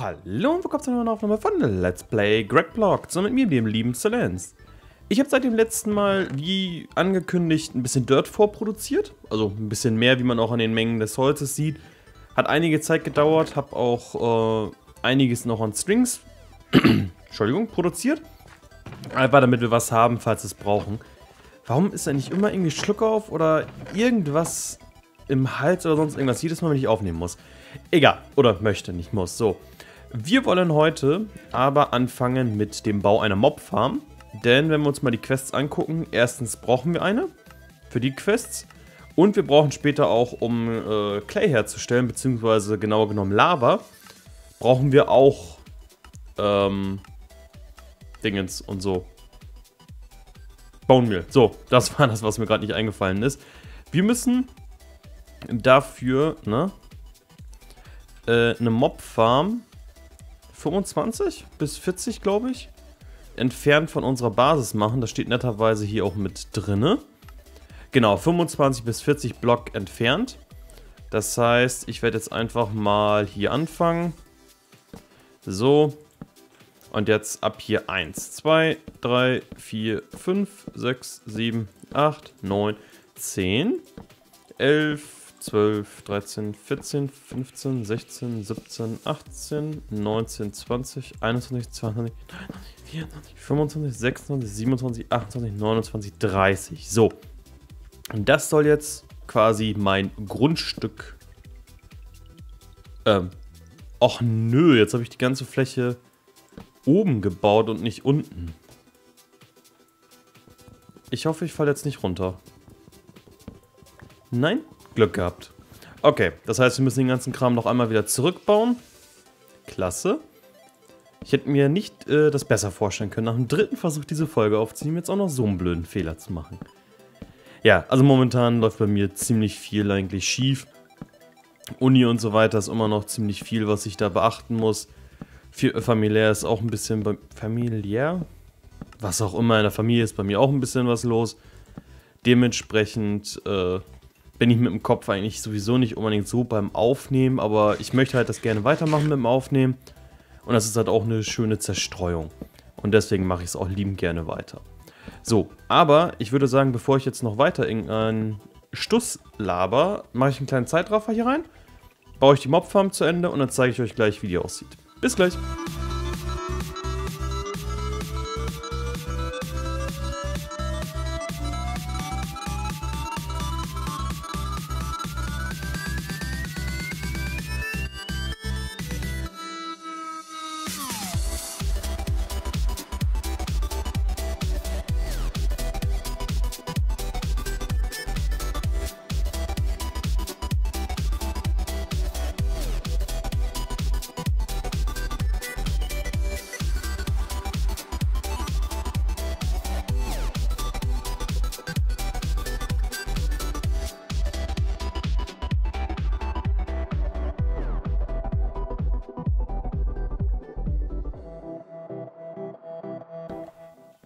Hallo und willkommen zu einer neuen Aufnahme von Let's Play Greg Block, zusammen mit mir, dem lieben Celens. Ich habe seit dem letzten Mal, wie angekündigt, ein bisschen Dirt vorproduziert. Also ein bisschen mehr, wie man auch an den Mengen des Holzes sieht. Hat einige Zeit gedauert, habe auch äh, einiges noch an Strings Entschuldigung, produziert. Einfach damit wir was haben, falls wir es brauchen. Warum ist eigentlich immer irgendwie Schluck auf oder irgendwas im Hals oder sonst irgendwas jedes Mal, wenn ich aufnehmen muss? Egal, oder möchte, nicht muss. So, wir wollen heute aber anfangen mit dem Bau einer Mob-Farm. Denn wenn wir uns mal die Quests angucken, erstens brauchen wir eine für die Quests. Und wir brauchen später auch, um äh, Clay herzustellen, beziehungsweise genauer genommen Lava, brauchen wir auch ähm, Dingens und so. Bone Meal. So, das war das, was mir gerade nicht eingefallen ist. Wir müssen dafür, ne, äh, eine Mob-Farm 25 bis 40, glaube ich, entfernt von unserer Basis machen. Das steht netterweise hier auch mit drinne. Genau, 25 bis 40 Block entfernt. Das heißt, ich werde jetzt einfach mal hier anfangen. So. Und jetzt ab hier 1, 2, 3, 4, 5, 6, 7, 8, 9, 10, 11, 12, 13, 14, 15, 16, 17, 18, 19, 20, 21, 22, 23, 24, 25, 26, 27, 28, 29, 30. So. Und das soll jetzt quasi mein Grundstück. Ähm. Och nö, jetzt habe ich die ganze Fläche oben gebaut und nicht unten. Ich hoffe, ich falle jetzt nicht runter. Nein? Glück gehabt. Okay, das heißt, wir müssen den ganzen Kram noch einmal wieder zurückbauen. Klasse. Ich hätte mir nicht äh, das besser vorstellen können, nach dem dritten Versuch diese Folge aufzunehmen, jetzt auch noch so einen blöden Fehler zu machen. Ja, also momentan läuft bei mir ziemlich viel eigentlich schief. Uni und so weiter ist immer noch ziemlich viel, was ich da beachten muss. Familiär ist auch ein bisschen familiär. Was auch immer in der Familie ist bei mir auch ein bisschen was los. Dementsprechend äh, bin ich mit dem Kopf eigentlich sowieso nicht unbedingt so beim Aufnehmen, aber ich möchte halt das gerne weitermachen mit dem Aufnehmen. Und das ist halt auch eine schöne Zerstreuung. Und deswegen mache ich es auch liebend gerne weiter. So, aber ich würde sagen, bevor ich jetzt noch weiter irgendeinen Stuss laber, mache ich einen kleinen Zeitraffer hier rein, baue ich die Mobfarm zu Ende und dann zeige ich euch gleich, wie die aussieht. Bis gleich!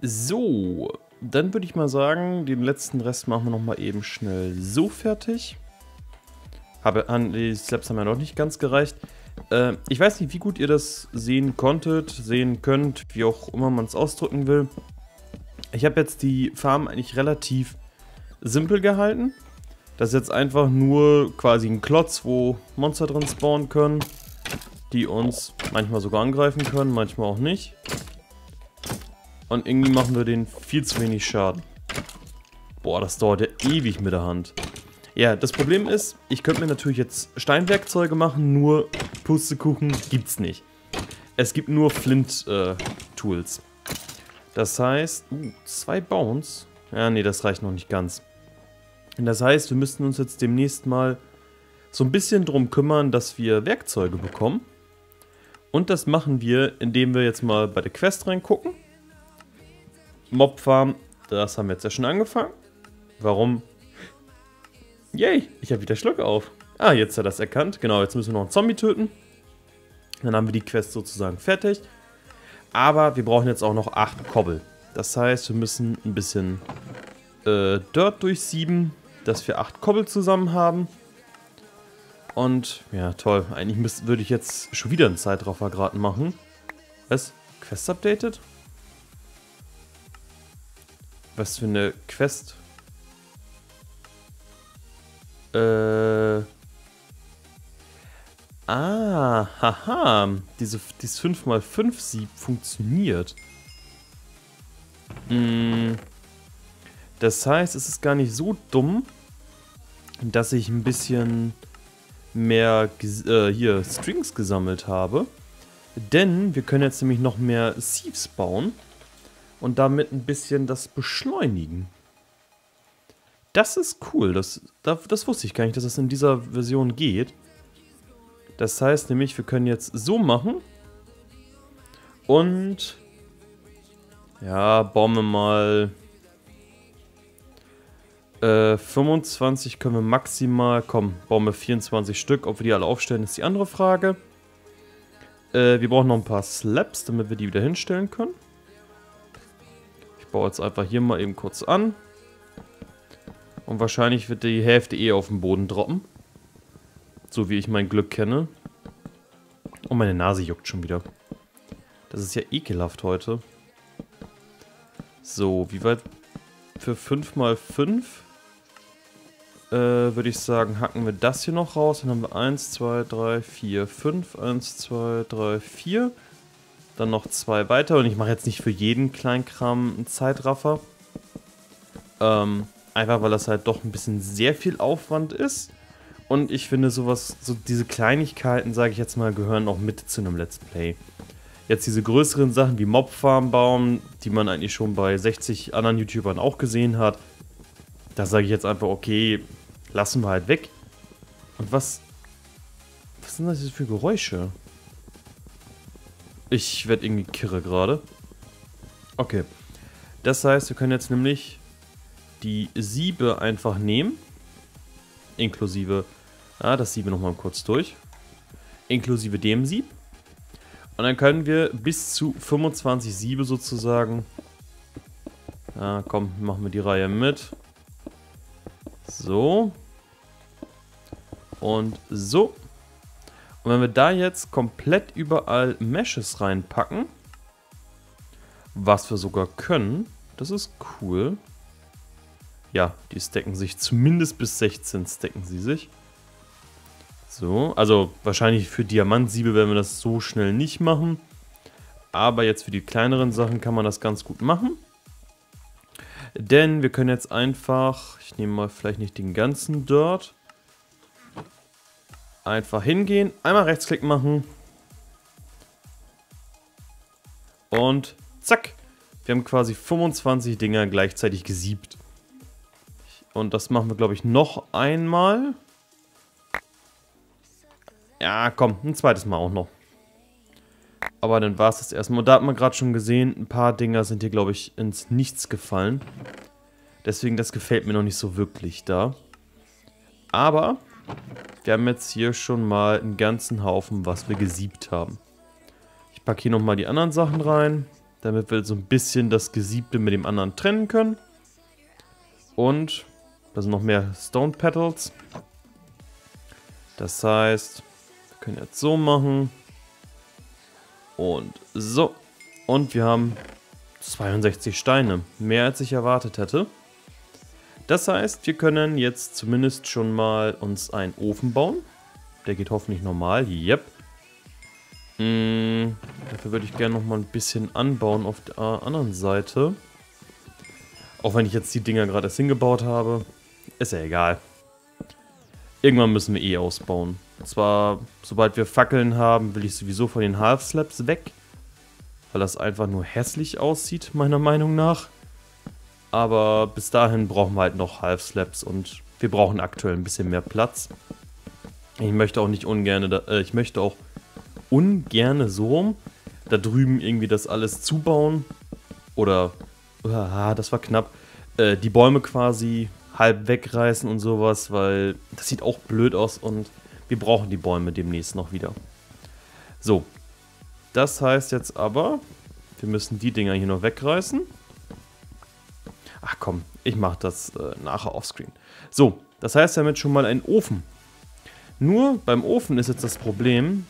So, dann würde ich mal sagen, den letzten Rest machen wir noch mal eben schnell so fertig. Habe, die Slaps haben ja noch nicht ganz gereicht. Äh, ich weiß nicht, wie gut ihr das sehen konntet, sehen könnt, wie auch immer man es ausdrücken will. Ich habe jetzt die Farm eigentlich relativ simpel gehalten. Das ist jetzt einfach nur quasi ein Klotz, wo Monster drin spawnen können, die uns manchmal sogar angreifen können, manchmal auch nicht. Und irgendwie machen wir den viel zu wenig Schaden. Boah, das dauert ja ewig mit der Hand. Ja, das Problem ist, ich könnte mir natürlich jetzt Steinwerkzeuge machen, nur Pustekuchen gibt's nicht. Es gibt nur Flint-Tools. Äh, das heißt, uh, zwei Bounce. Ja, nee, das reicht noch nicht ganz. Das heißt, wir müssten uns jetzt demnächst mal so ein bisschen drum kümmern, dass wir Werkzeuge bekommen. Und das machen wir, indem wir jetzt mal bei der Quest reingucken. Mobfarm, das haben wir jetzt ja schon angefangen. Warum? Yay, ich habe wieder Schluck auf. Ah, jetzt hat er das erkannt. Genau, jetzt müssen wir noch einen Zombie töten. Dann haben wir die Quest sozusagen fertig. Aber wir brauchen jetzt auch noch 8 Kobbel. Das heißt, wir müssen ein bisschen äh, Dirt durchsieben, dass wir 8 Kobbel zusammen haben. Und ja, toll. Eigentlich würde ich jetzt schon wieder einen Zeitraffer gerade machen. Was? Quest updated? Was für eine Quest? Äh. Ah, haha. Diese, dieses 5x5-Sieb funktioniert. Mm. Das heißt, es ist gar nicht so dumm, dass ich ein bisschen mehr äh, hier Strings gesammelt habe. Denn wir können jetzt nämlich noch mehr Sieves bauen und damit ein bisschen das beschleunigen. Das ist cool. Das, das, das wusste ich gar nicht, dass es das in dieser Version geht. Das heißt nämlich, wir können jetzt so machen. Und... Ja, bauen wir mal... Äh, 25 können wir maximal... Komm, bauen wir 24 Stück. Ob wir die alle aufstellen, ist die andere Frage. Äh, wir brauchen noch ein paar Slabs, damit wir die wieder hinstellen können. Baue jetzt einfach hier mal eben kurz an. Und wahrscheinlich wird die Hälfte eh auf den Boden droppen. So wie ich mein Glück kenne. Und meine Nase juckt schon wieder. Das ist ja ekelhaft heute. So, wie weit... Für 5 mal 5 äh, würde ich sagen, hacken wir das hier noch raus. Dann haben wir 1, 2, 3, 4, 5. 1, 2, 3, 4. Dann noch zwei weiter. Und ich mache jetzt nicht für jeden Kleinkram einen Zeitraffer. Ähm, Einfach weil das halt doch ein bisschen sehr viel Aufwand ist. Und ich finde sowas, so diese Kleinigkeiten, sage ich jetzt mal, gehören auch mit zu einem Let's Play. Jetzt diese größeren Sachen wie Mobfarm bauen, die man eigentlich schon bei 60 anderen YouTubern auch gesehen hat. Da sage ich jetzt einfach, okay, lassen wir halt weg. Und was... Was sind das für Geräusche? Ich werde irgendwie kirre gerade. Okay. Das heißt, wir können jetzt nämlich die Siebe einfach nehmen. Inklusive, ja, das Siebe nochmal kurz durch. Inklusive dem Sieb. Und dann können wir bis zu 25 Siebe sozusagen. Ja, komm, machen wir die Reihe mit. So. Und so. Und wenn wir da jetzt komplett überall Meshes reinpacken, was wir sogar können, das ist cool. Ja, die stacken sich zumindest bis 16 stacken sie sich. So, also wahrscheinlich für Diamantsiebe werden wir das so schnell nicht machen. Aber jetzt für die kleineren Sachen kann man das ganz gut machen. Denn wir können jetzt einfach, ich nehme mal vielleicht nicht den ganzen Dirt, einfach hingehen, einmal Rechtsklick machen und zack, wir haben quasi 25 Dinger gleichzeitig gesiebt. Und das machen wir, glaube ich, noch einmal. Ja, komm, ein zweites Mal auch noch. Aber dann war es das erstmal. Und da hat man gerade schon gesehen, ein paar Dinger sind hier, glaube ich, ins Nichts gefallen. Deswegen, das gefällt mir noch nicht so wirklich da. Aber wir haben jetzt hier schon mal einen ganzen Haufen, was wir gesiebt haben. Ich packe hier nochmal die anderen Sachen rein, damit wir so ein bisschen das Gesiebte mit dem anderen trennen können. Und da sind noch mehr Stone Petals. Das heißt, wir können jetzt so machen. Und so. Und wir haben 62 Steine. Mehr als ich erwartet hätte. Das heißt, wir können jetzt zumindest schon mal uns einen Ofen bauen. Der geht hoffentlich normal. Yep. Hm, dafür würde ich gerne noch mal ein bisschen anbauen auf der anderen Seite. Auch wenn ich jetzt die Dinger gerade erst hingebaut habe. Ist ja egal. Irgendwann müssen wir eh ausbauen. Und zwar, sobald wir Fackeln haben, will ich sowieso von den Half-Slaps weg. Weil das einfach nur hässlich aussieht, meiner Meinung nach. Aber bis dahin brauchen wir halt noch Half-Slaps und wir brauchen aktuell ein bisschen mehr Platz. Ich möchte auch nicht ungern, äh, ich möchte auch ungerne so da drüben irgendwie das alles zubauen. Oder, uh, das war knapp, äh, die Bäume quasi halb wegreißen und sowas, weil das sieht auch blöd aus und wir brauchen die Bäume demnächst noch wieder. So, das heißt jetzt aber, wir müssen die Dinger hier noch wegreißen. Komm, ich mache das äh, nachher offscreen. So, das heißt damit schon mal ein Ofen. Nur beim Ofen ist jetzt das Problem,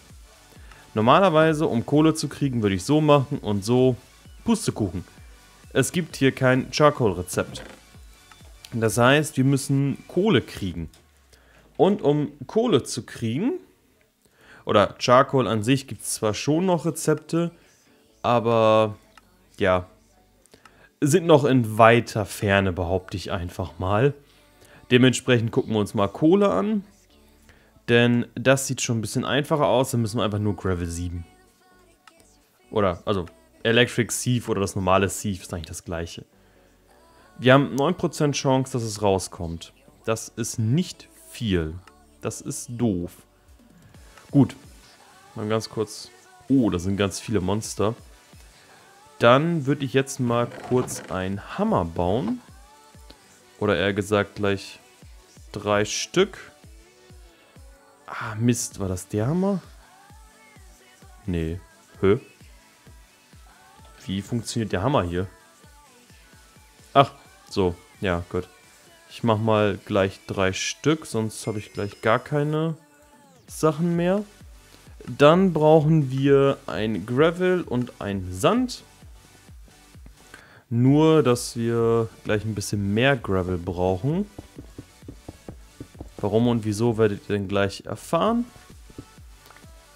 normalerweise um Kohle zu kriegen, würde ich so machen und so Pustekuchen. Es gibt hier kein Charcoal-Rezept. Das heißt, wir müssen Kohle kriegen. Und um Kohle zu kriegen, oder Charcoal an sich gibt es zwar schon noch Rezepte, aber ja, sind noch in weiter Ferne, behaupte ich einfach mal. Dementsprechend gucken wir uns mal Kohle an. Denn das sieht schon ein bisschen einfacher aus. Dann müssen wir einfach nur Gravel 7. Oder, also Electric Sieve oder das normale Sieve ist eigentlich das gleiche. Wir haben 9% Chance, dass es rauskommt. Das ist nicht viel. Das ist doof. Gut. Mal ganz kurz... Oh, da sind ganz viele Monster. Dann würde ich jetzt mal kurz einen Hammer bauen. Oder eher gesagt gleich drei Stück. Ah, Mist. War das der Hammer? Nee. Hö? Wie funktioniert der Hammer hier? Ach, so. Ja, gut. Ich mach mal gleich drei Stück, sonst habe ich gleich gar keine Sachen mehr. Dann brauchen wir ein Gravel und ein Sand. Nur, dass wir gleich ein bisschen mehr Gravel brauchen. Warum und wieso werdet ihr dann gleich erfahren.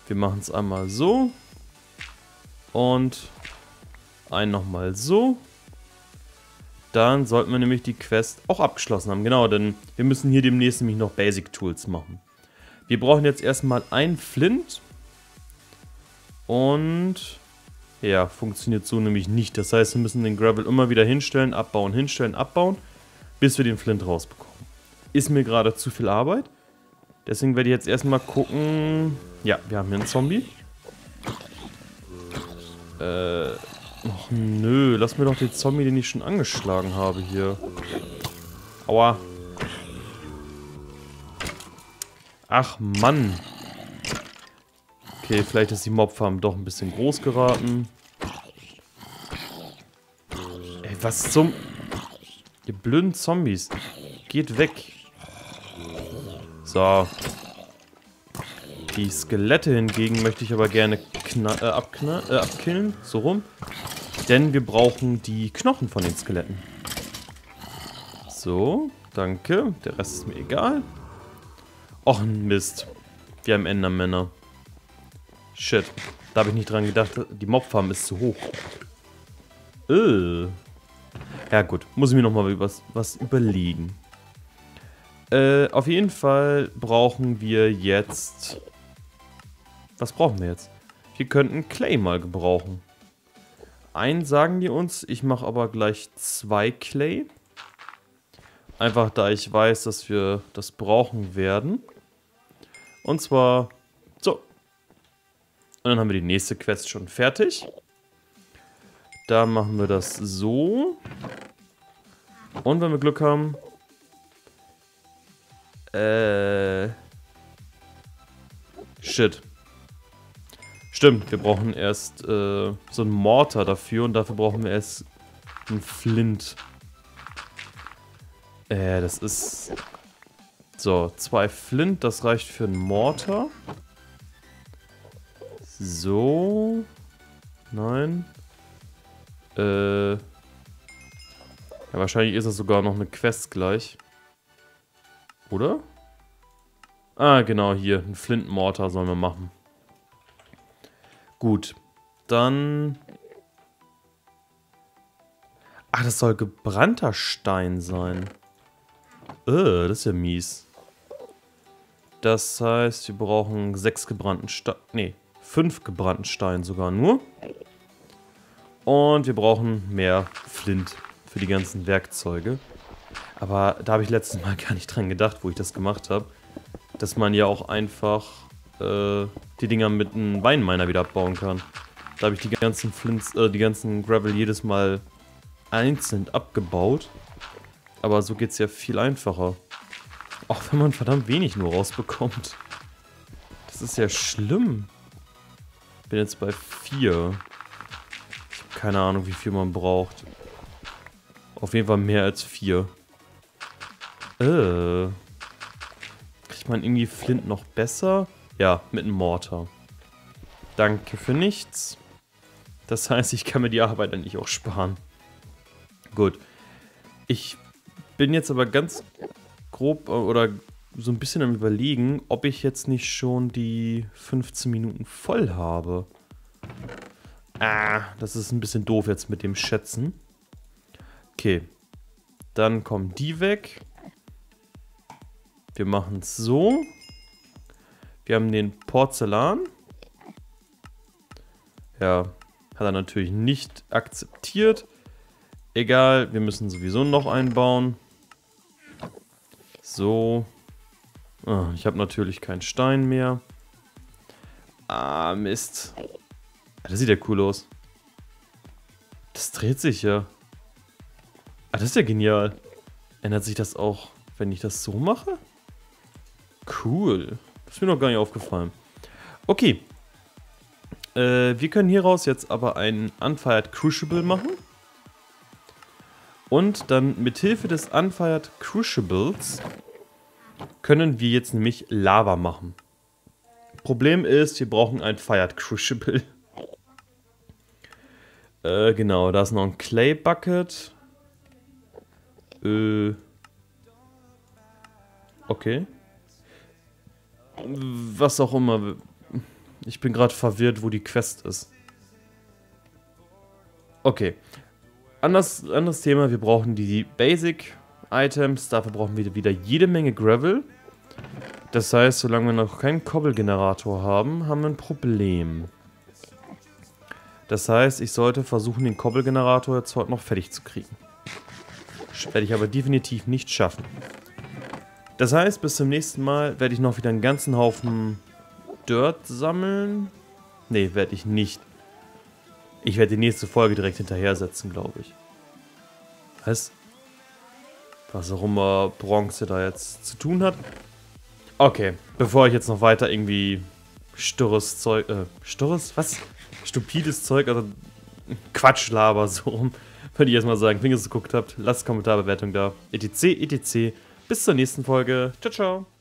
Wir machen es einmal so. Und einen nochmal so. Dann sollten wir nämlich die Quest auch abgeschlossen haben. Genau, denn wir müssen hier demnächst nämlich noch Basic Tools machen. Wir brauchen jetzt erstmal ein Flint. Und ja, funktioniert so nämlich nicht. Das heißt, wir müssen den Gravel immer wieder hinstellen, abbauen, hinstellen, abbauen, bis wir den Flint rausbekommen. Ist mir gerade zu viel Arbeit. Deswegen werde ich jetzt erstmal gucken. Ja, wir haben hier einen Zombie. Äh, Och nö, lass mir doch den Zombie, den ich schon angeschlagen habe hier. Aua. Ach Mann. Okay, vielleicht ist die Mobfarm doch ein bisschen groß geraten. Ey, was zum... Ihr blöden Zombies. Geht weg. So. Die Skelette hingegen möchte ich aber gerne äh, äh, abkillen. So rum. Denn wir brauchen die Knochen von den Skeletten. So, danke. Der Rest ist mir egal. Och, Mist. Wir haben Endermänner. Shit. Da habe ich nicht dran gedacht. Die Mobfarm ist zu hoch. Äh. Ja gut, muss ich mir nochmal was, was überlegen. Äh, auf jeden Fall brauchen wir jetzt was brauchen wir jetzt? Wir könnten Clay mal gebrauchen. Einen sagen die uns, ich mache aber gleich zwei Clay. Einfach da ich weiß, dass wir das brauchen werden. Und zwar. Und dann haben wir die nächste Quest schon fertig. Da machen wir das so. Und wenn wir Glück haben... Äh... Shit. Stimmt, wir brauchen erst äh, so einen Mortar dafür und dafür brauchen wir erst einen Flint. Äh, das ist... So, zwei Flint, das reicht für einen Mortar. So. Nein. Äh. Ja, wahrscheinlich ist das sogar noch eine Quest gleich. Oder? Ah, genau, hier. Ein Flint-Mortar sollen wir machen. Gut, dann... Ach, das soll gebrannter Stein sein. Äh, das ist ja mies. Das heißt, wir brauchen sechs gebrannten Stein... Nee, fünf gebrannten Stein sogar nur. Und wir brauchen mehr Flint für die ganzen Werkzeuge. Aber da habe ich letztes Mal gar nicht dran gedacht, wo ich das gemacht habe. Dass man ja auch einfach äh, die Dinger mit einem Weinminer wieder abbauen kann. Da habe ich die ganzen Flints, äh, die ganzen Gravel jedes Mal einzeln abgebaut. Aber so geht es ja viel einfacher. Auch wenn man verdammt wenig nur rausbekommt. Das ist ja schlimm. Bin jetzt bei 4. Ich habe keine Ahnung, wie viel man braucht. Auf jeden Fall mehr als 4. Äh. Kriegt man irgendwie Flint noch besser. Ja, mit einem Mortar. Danke für nichts. Das heißt, ich kann mir die Arbeit eigentlich auch sparen. Gut. Ich bin jetzt aber ganz grob äh, oder so ein bisschen am überlegen, ob ich jetzt nicht schon die 15 Minuten voll habe. Ah, das ist ein bisschen doof jetzt mit dem Schätzen. Okay. Dann kommen die weg. Wir machen es so. Wir haben den Porzellan. Ja, hat er natürlich nicht akzeptiert. Egal, wir müssen sowieso noch einbauen. So. Oh, ich habe natürlich keinen Stein mehr. Ah, Mist. Das sieht ja cool aus. Das dreht sich ja. Ah, das ist ja genial. Ändert sich das auch, wenn ich das so mache? Cool. Das ist mir noch gar nicht aufgefallen. Okay, äh, wir können hieraus jetzt aber ein Unfired Crucible machen. Und dann mit Hilfe des Unfired Crucibles können wir jetzt nämlich Lava machen. Problem ist, wir brauchen ein Fired Crucible. Äh, genau, da ist noch ein Clay Bucket. Äh. Okay. Was auch immer ich bin gerade verwirrt, wo die Quest ist. Okay. Anders, anderes Thema, wir brauchen die Basic Items. Dafür brauchen wir wieder jede Menge Gravel. Das heißt, solange wir noch keinen Cobble-Generator haben, haben wir ein Problem. Das heißt, ich sollte versuchen, den Cobble-Generator jetzt heute noch fertig zu kriegen. Werde ich aber definitiv nicht schaffen. Das heißt, bis zum nächsten Mal werde ich noch wieder einen ganzen Haufen Dirt sammeln? Ne, werde ich nicht. Ich werde die nächste Folge direkt hinterher setzen, glaube ich. Was? Was auch immer Bronze da jetzt zu tun hat. Okay, bevor ich jetzt noch weiter irgendwie stürres Zeug, äh, stürres? Was? Stupides Zeug, also Quatsch laber so rum. Würde ich erstmal sagen, wenn ihr es geguckt habt, lasst Kommentarbewertung da. etc, etc. Bis zur nächsten Folge. Ciao, ciao.